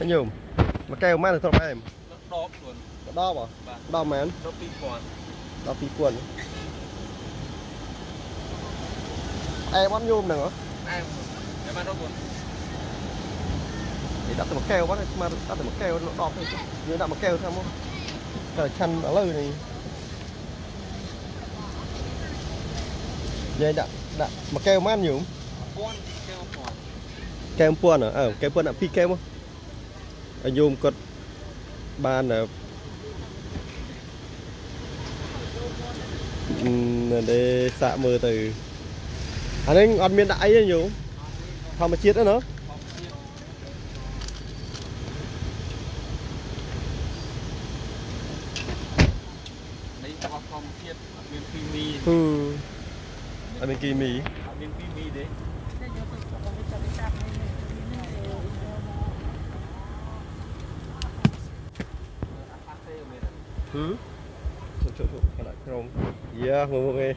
bao nhiêu mà keo mát được thôi em. Đo luôn. Đo bỏ đo mán đo pi quần. Đo pi quần. Em bắt nhôm này hả? Em em ăn đo quần để đặt từ một keo bắt mà đặt từ một keo nó đo thôi chứ. Đặt một keo thôi không cả chăn ở lư này. Vậy đặt đặt một keo mát nhiều không keo puan à? Ờ keo puan đặt pi keo không អើកែមពាន់ដាក់2កែមមកឲ្យញោមគាត់បានអឺនេះសាកមើលទៅអានេះអត់មានដាក់អីទេញោមធម្មជាតិទេណានេះតបធម្មជាតិអត់មានគីមីហឺអត់មានគីមីអត់មានគីមីទេ Hmm? Cucuk tu, nak kerong. Ya, ngomong eh.